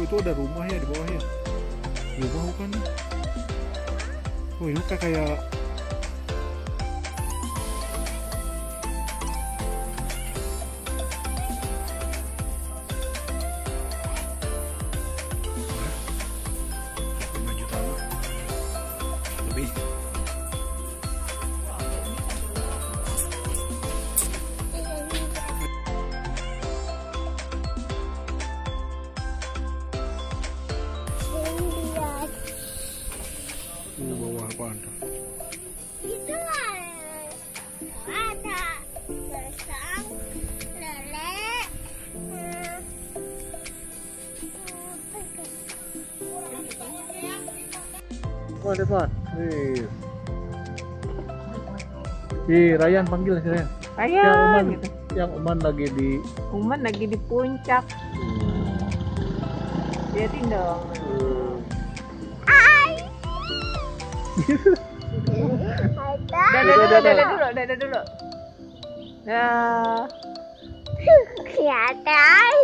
itu ada rumah ya di bawah ya? Rumah bukan nih oh ini kayak uh, tuh Itulah ada bersang lele. hmm, Wah, depan. Wih. Si Ryan panggil si Ryan. Yang Uman, gitu. yang Uman lagi di Uman lagi di puncak. Liatin dong. Ay. Ada Dadah dulu, dadah dulu, dadah dulu. Nah, kelihatan.